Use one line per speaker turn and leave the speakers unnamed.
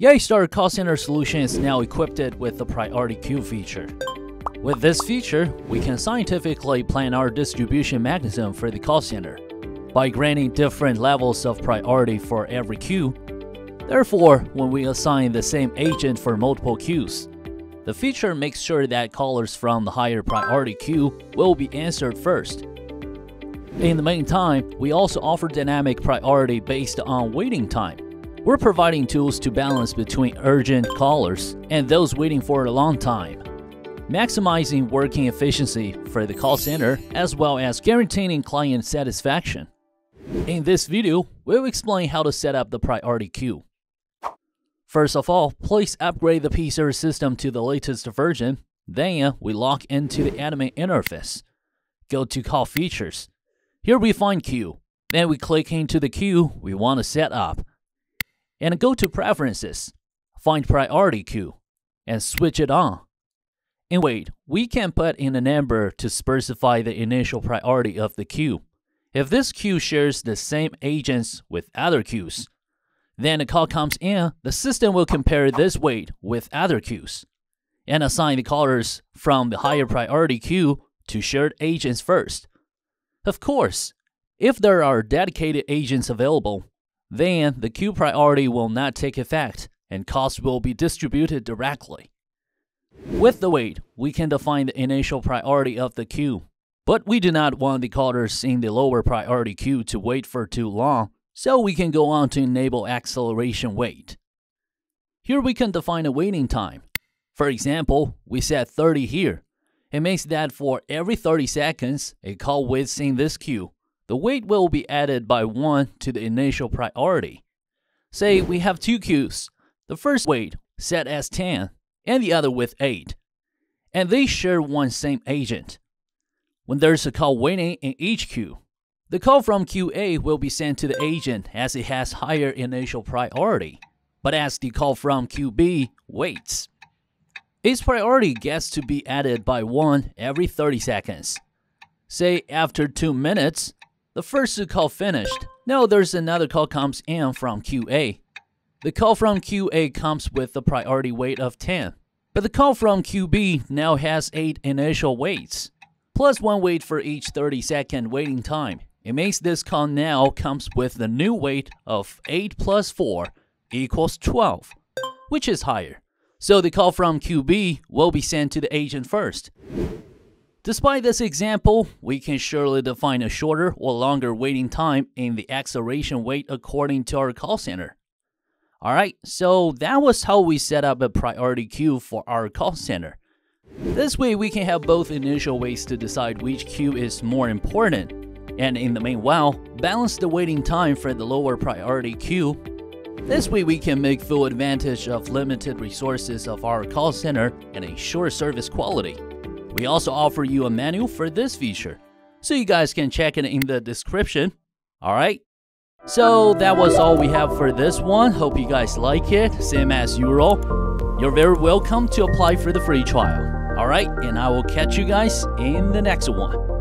Yeastar Call Center solution is now equipped with the priority queue feature. With this feature, we can scientifically plan our distribution mechanism for the call center by granting different levels of priority for every queue. Therefore, when we assign the same agent for multiple queues, the feature makes sure that callers from the higher priority queue will be answered first. In the meantime, we also offer dynamic priority based on waiting time. We're providing tools to balance between urgent callers and those waiting for a long time, maximizing working efficiency for the call center as well as guaranteeing client satisfaction. In this video, we'll explain how to set up the priority queue. First of all, please upgrade the P-Series system to the latest version. Then we log into the admin interface. Go to Call Features. Here we find Queue. Then we click into the queue we want to set up. And go to Preferences. Find Priority Queue. And switch it on. And weight, we can put in a number to specify the initial priority of the queue. If this queue shares the same agents with other queues, then a call comes in, the system will compare this weight with other queues and assign the callers from the higher priority queue to shared agents first. Of course, if there are dedicated agents available, then the queue priority will not take effect and costs will be distributed directly. With the weight, we can define the initial priority of the queue, but we do not want the callers in the lower priority queue to wait for too long so we can go on to enable acceleration weight. Here we can define a waiting time. For example, we set 30 here. It means that for every 30 seconds a call waits in this queue, the weight will be added by 1 to the initial priority. Say we have two queues. The first weight set as 10 and the other with 8. And they share one same agent. When there's a call waiting in each queue, the call from QA will be sent to the agent as it has higher initial priority, but as the call from QB waits. Its priority gets to be added by 1 every 30 seconds. Say after 2 minutes, the first call finished. Now there's another call comes in from QA. The call from QA comes with a priority weight of 10, but the call from QB now has 8 initial weights, plus 1 weight for each 30 second waiting time. It means this call now comes with the new weight of 8 plus 4 equals 12, which is higher. So the call from QB will be sent to the agent first. Despite this example, we can surely define a shorter or longer waiting time in the acceleration weight according to our call center. Alright, so that was how we set up a priority queue for our call center. This way we can have both initial weights to decide which queue is more important and in the meanwhile, balance the waiting time for the lower priority queue. This way we can make full advantage of limited resources of our call center and ensure service quality. We also offer you a manual for this feature, so you guys can check it in the description. Alright? So that was all we have for this one. Hope you guys like it. Same as usual. You're very welcome to apply for the free trial. Alright, and I will catch you guys in the next one.